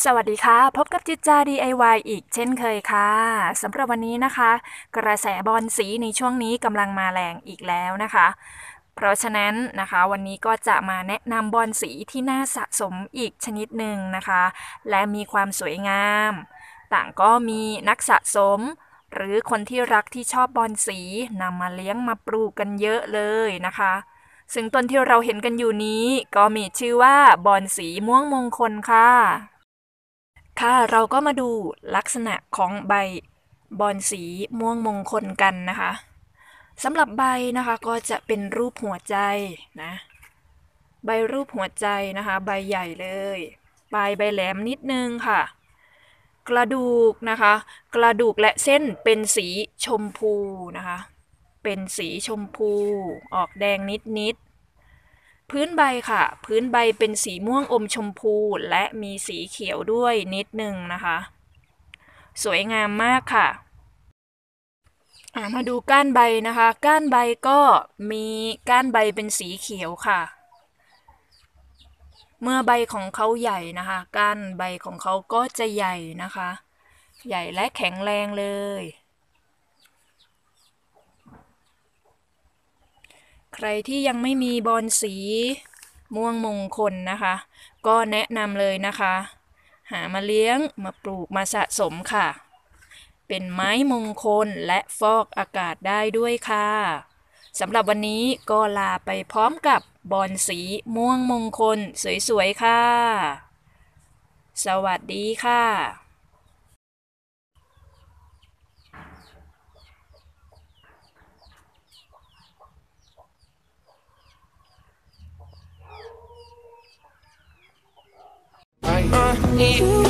สวัสดีค่ะ พบกับจิตจา DIY อีกเช่นเคยค่ะสำหรับวันนี้นะคะ กระแสบอลสีในช่วงนี้กำลังมาแรงอีกแล้วนะคะ เพราะฉะนั้นนะคะ วันนี้ก็จะมาแนะนำบอลสีที่น่าสะสมอีกชนิดหนึ่งนะคะ และมีความสวยงาม ต่างก็มีนักสะสม หรือคนที่รักที่ชอบบอลสีนำมาเลี้ยงมาปลูกกันเยอะเลยนะคะซึ่งต้นที่เราเห็นกันอยู่นี้ ก็มีชื่อว่าบอลสีม่วงมงคลค่ะ ค่ะเราก็มาดูลักษณะของใบบอนสีม่วงมงคลกันนะคะสำหรับใบนะคะก็จะเป็นรูปหัวใจนะใบรูปหัวใจนะคะ ใบใหญ่เลยปลายใบแหลมนิดนึงค่ะ กระดูกนะคะ กระดูกและเส้นเป็นสีชมพูนะคะ เป็นสีชมพูออกแดงนิดๆ พื้นใบค่ะ พื้นใบเป็นสีม่วงอมชมพูและมีสีเขียวด้วยนิดหนึ่งนะคะ สวยงามมากค่ะมาดูก้านใบนะคะ ก้านใบก็มีก้านใบเป็นสีเขียวค่ะ เมื่อใบของเขาใหญ่นะคะ ก้านใบของเขาก็จะใหญ่นะคะ ใหญ่และแข็งแรงเลยใค รที่ยังไม่มีบอลสีม่วงมงคลนะคะ ก็แนะนำเลยนะคะ หามาเลี้ยงมาปลูกมาสะสมค่ะ เป็นไม้มงคลและฟอกอากาศได้ด้วยค่ะสำหรับวันนี้ก็ลาไปพร้อมกับบอลสีม่วงมงคลสวยๆค่ะ สวัสดีค่ะ need